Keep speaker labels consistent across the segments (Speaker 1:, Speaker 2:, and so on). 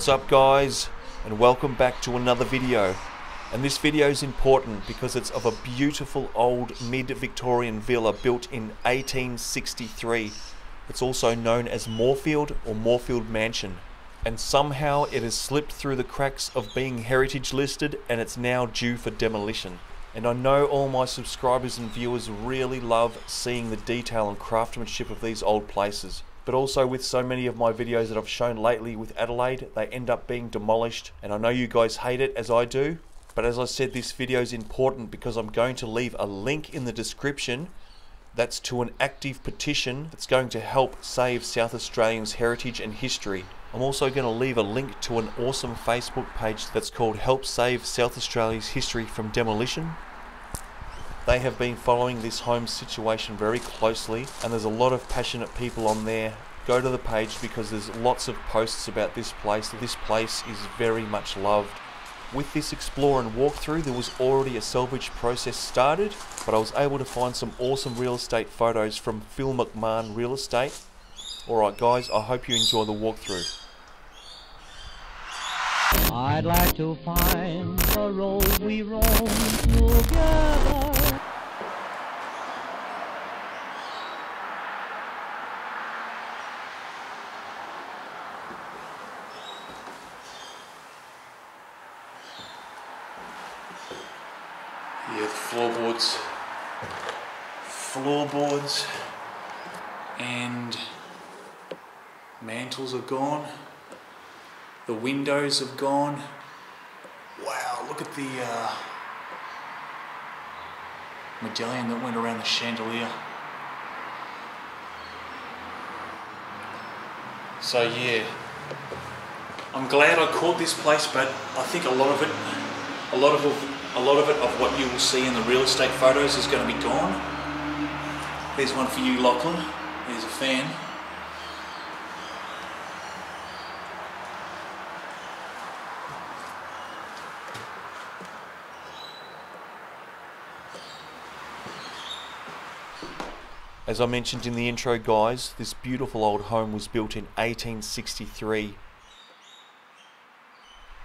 Speaker 1: What's up guys and welcome back to another video. And this video is important because it's of a beautiful old mid-Victorian villa built in 1863 it's also known as Moorfield or Moorfield Mansion. And somehow it has slipped through the cracks of being heritage listed and it's now due for demolition. And I know all my subscribers and viewers really love seeing the detail and craftsmanship of these old places but also with so many of my videos that I've shown lately with Adelaide, they end up being demolished, and I know you guys hate it as I do, but as I said, this video is important because I'm going to leave a link in the description that's to an active petition that's going to help save South Australians' heritage and history. I'm also going to leave a link to an awesome Facebook page that's called Help Save South Australia's History from Demolition. They have been following this home situation very closely and there's a lot of passionate people on there. Go to the page because there's lots of posts about this place. This place is very much loved. With this explore and walkthrough there was already a salvage process started but I was able to find some awesome real estate photos from Phil McMahon Real Estate. Alright guys, I hope you enjoy the walkthrough.
Speaker 2: I'd like to find road we roam together.
Speaker 1: Yeah, the floorboards, floorboards, and mantles are gone. The windows have gone. Wow, look at the uh, medallion that went around the chandelier. So yeah, I'm glad I caught this place, but I think a lot of it, a lot of a lot of it of what you will see in the real estate photos is going to be gone. There's one for you, Lachlan. There's a fan. As I mentioned in the intro guys, this beautiful old home was built in 1863.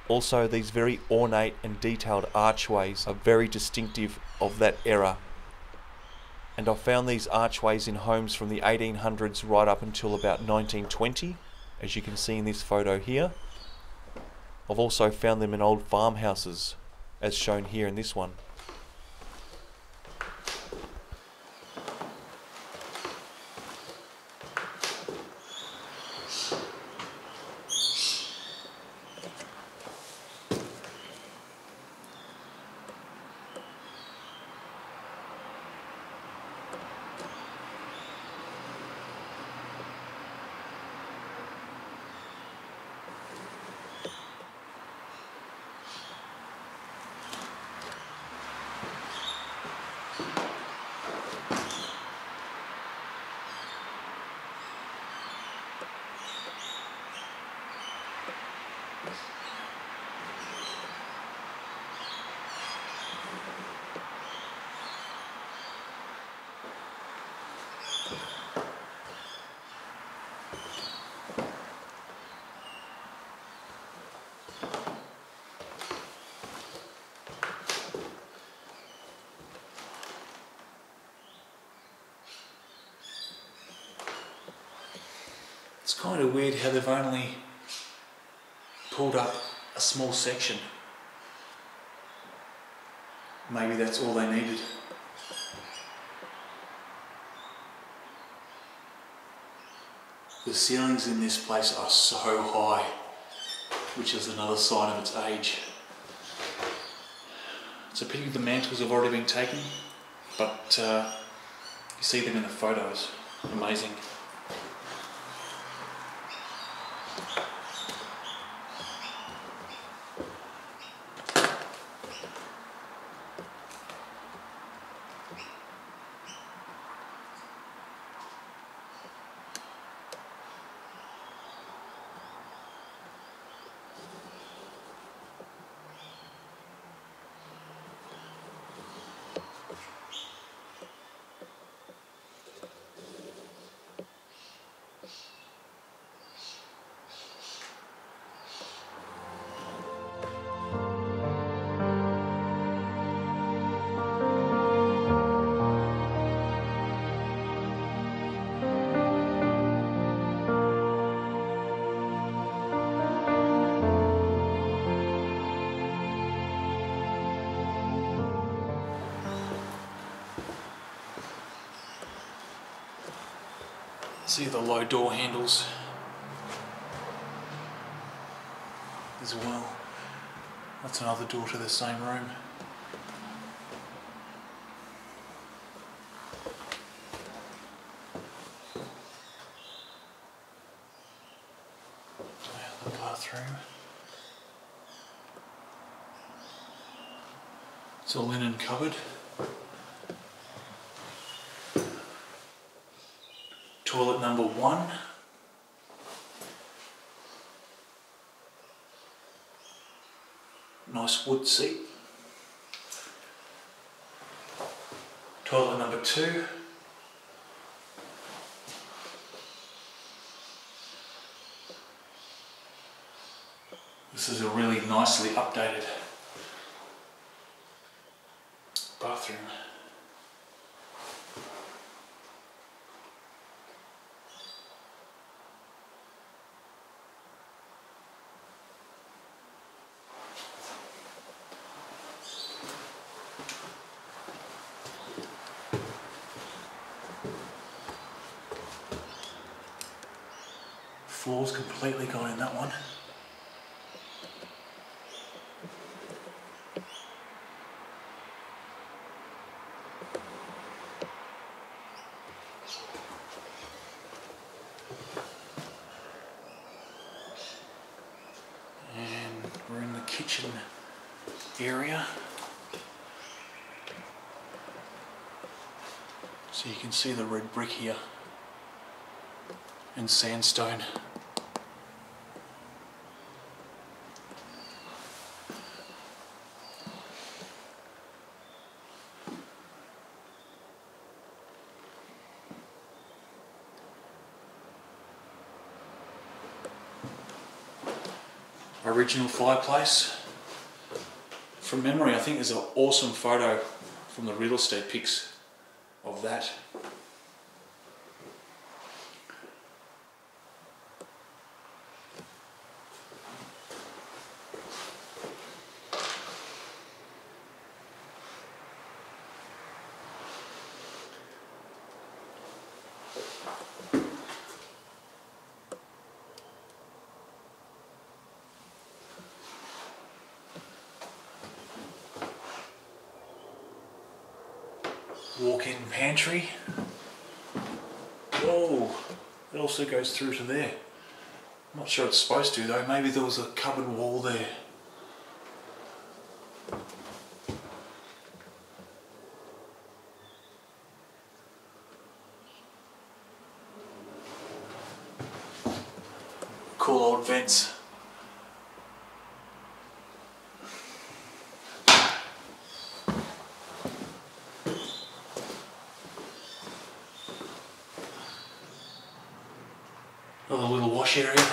Speaker 1: Also these very ornate and detailed archways are very distinctive of that era. And I found these archways in homes from the 1800s right up until about 1920, as you can see in this photo here. I've also found them in old farmhouses, as shown here in this one. It's kind of weird how they've only pulled up a small section. Maybe that's all they needed. The ceilings in this place are so high, which is another sign of its age. It's a pity the mantles have already been taken, but uh, you see them in the photos. Amazing.
Speaker 3: See the low door handles as well. That's another door to the same room. The bathroom. It's a linen cupboard. Toilet number one. Nice wood seat. Toilet number two. This is a really nicely updated bathroom. Floor's completely gone in that one. And we're in the kitchen area. So you can see the red brick here and sandstone. Original fireplace. From memory, I think there's an awesome photo from the real estate pics of that. Pantry. Whoa, it also goes through to there. I'm not sure it's supposed to though, maybe there was a cupboard wall there. Cool old vents. Little.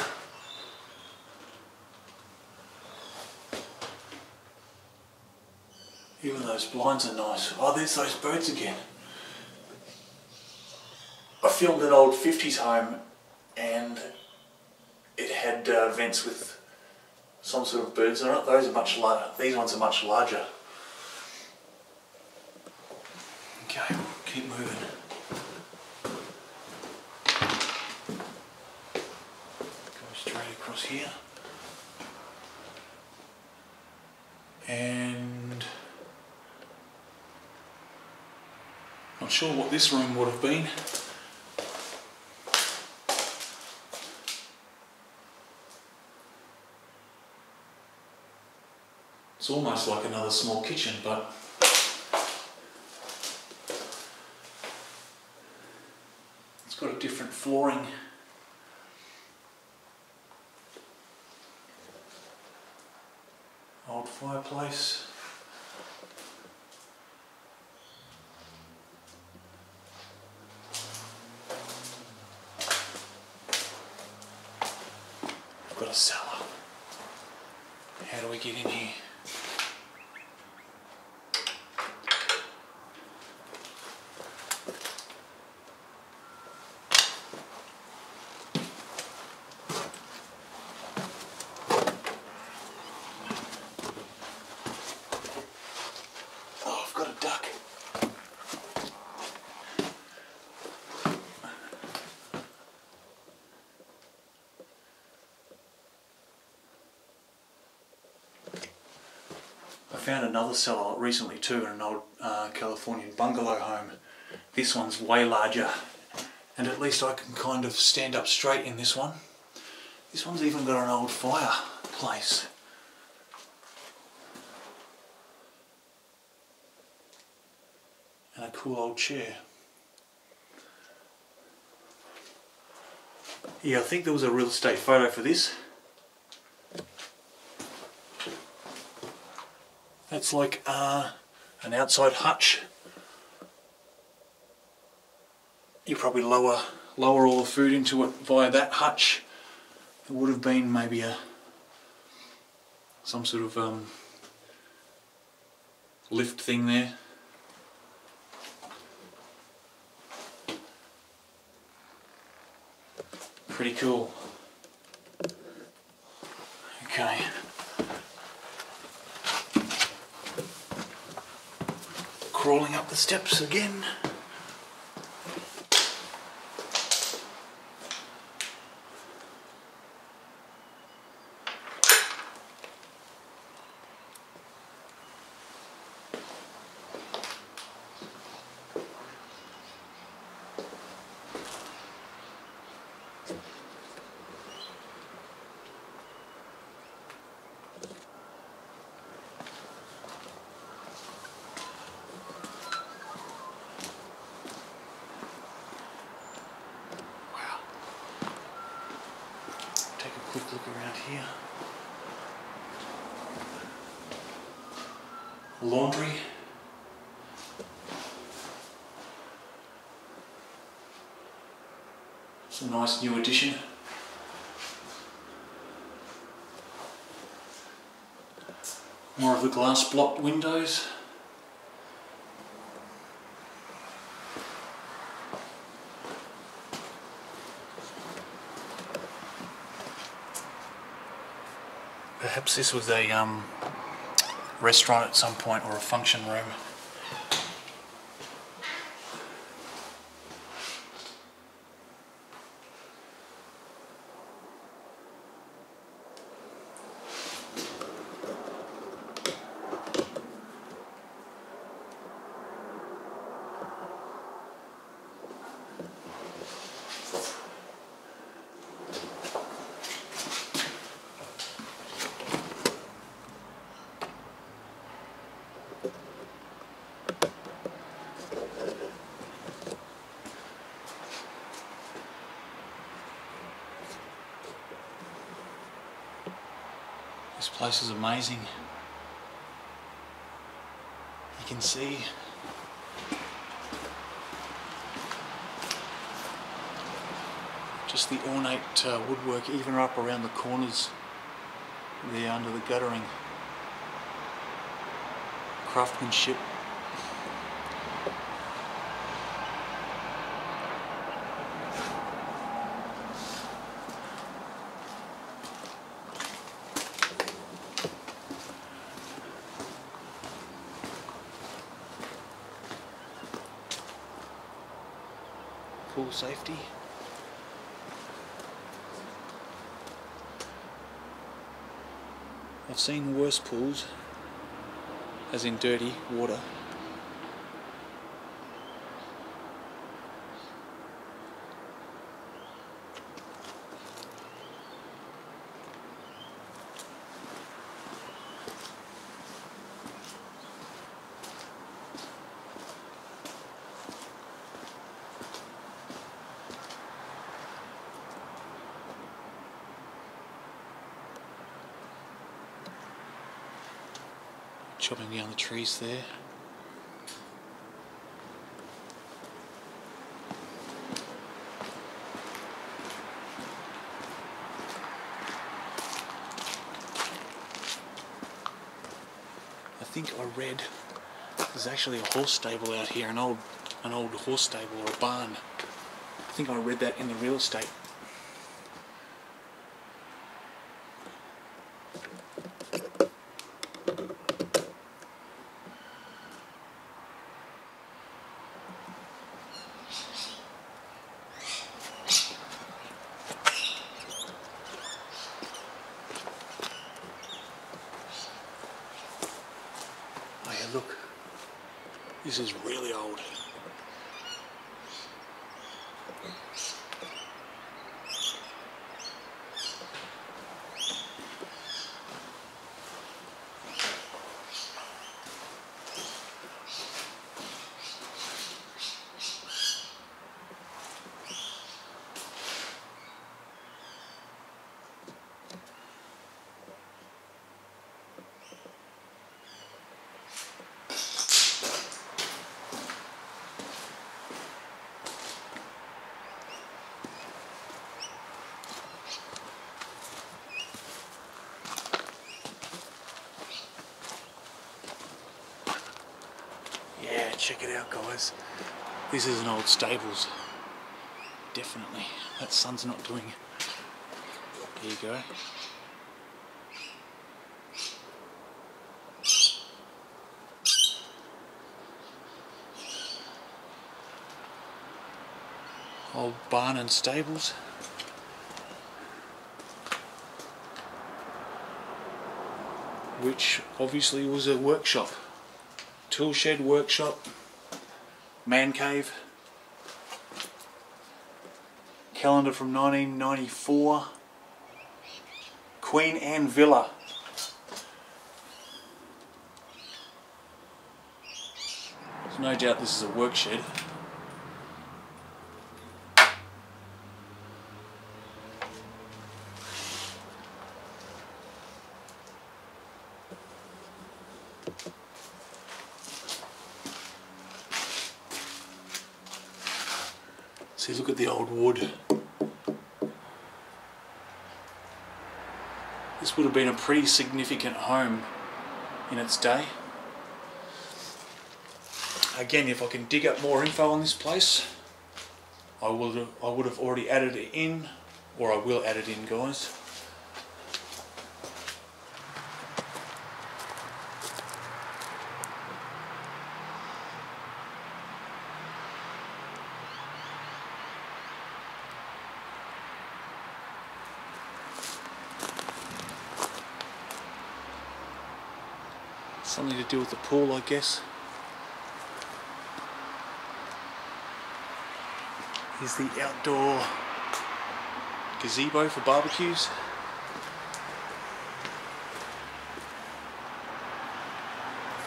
Speaker 3: Even those blinds are nice. Oh, there's those birds again. I filmed an old 50s home and it had uh, vents with some sort of birds on it. Those are much larger. These ones are much larger. Okay, keep moving. Go straight across here. And not sure what this room would have been. It's almost like another small kitchen, but it's got a different flooring. Old fireplace. I've got a cellar. How do we get in here? Oh, I've got a duck. Found another cellar recently too in an old uh, Californian bungalow home. This one's way larger and at least I can kind of stand up straight in this one. This one's even got an old fireplace. And a cool old chair. Yeah, I think there was a real estate photo for this. That's like uh, an outside hutch. You probably lower lower all the food into it via that hutch. It would have been maybe a some sort of um, lift thing there. Pretty cool. Okay. Crawling up the steps again. Quick look around here. Laundry. It's a nice new addition. More of the glass blocked windows. Perhaps this was a um, restaurant at some point or a function room. This place is amazing. You can see just the ornate uh, woodwork even up around the corners there under the guttering. Craftsmanship. Pool safety. I've seen worse pools, as in dirty water. Chopping down the trees there. I think I read there's actually a horse stable out here, an old an old horse stable or a barn. I think I read that in the real estate. This is really old. Yeah, check it out, guys. This is an old stables. Definitely. That sun's not doing. There you go. Old barn and stables. Which obviously was a workshop tool shed workshop, man cave, calendar from 1994, Queen Anne Villa. There's no doubt this is a work shed. Wood. This would have been a pretty significant home in its day. Again, if I can dig up more info on this place, I would have, I would have already added it in, or I will add it in, guys. Something to do with the pool, I guess. Here's the outdoor gazebo for barbecues.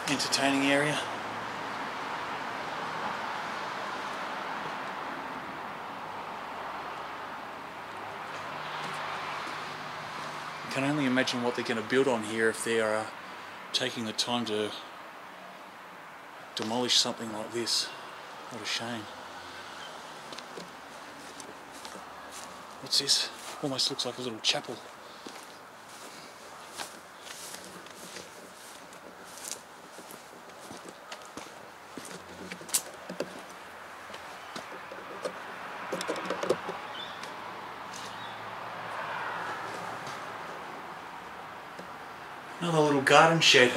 Speaker 3: Entertaining area. Can only imagine what they're going to build on here if they are taking the time to demolish something like this. What a shame. What's this? Almost looks like a little chapel. Another little garden shed.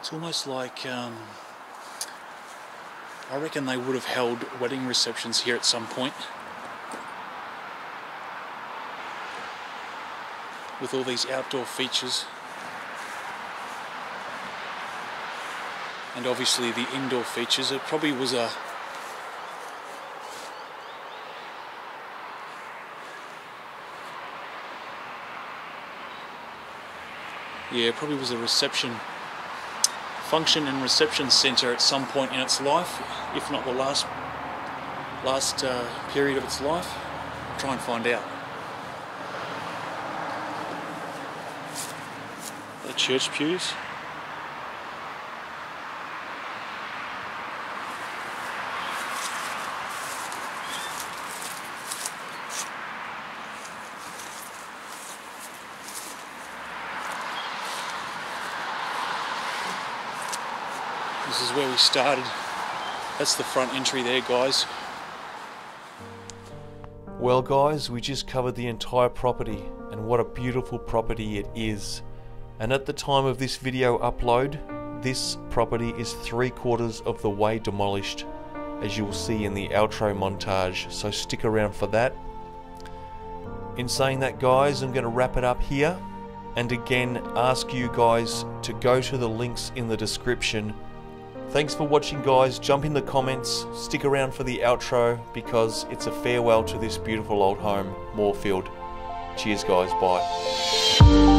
Speaker 3: It's almost like um, I reckon they would have held wedding receptions here at some point. With all these outdoor features. And obviously the indoor features. It probably was a Yeah, it probably was a reception function and reception centre at some point in its life, if not the last last uh, period of its life. I'll try and find out. The church pews. We started. That's the front entry there, guys. Well, guys, we just covered the entire property, and what a beautiful property it is. And at the time of this video upload, this property is three quarters of the way demolished, as you will see in the outro montage, so stick around for that. In saying that, guys, I'm going to wrap it up here, and again ask you guys to go to the links in the description Thanks for watching guys, jump in the comments, stick around for the outro because it's a farewell to this beautiful old home, Moorfield. Cheers guys, bye.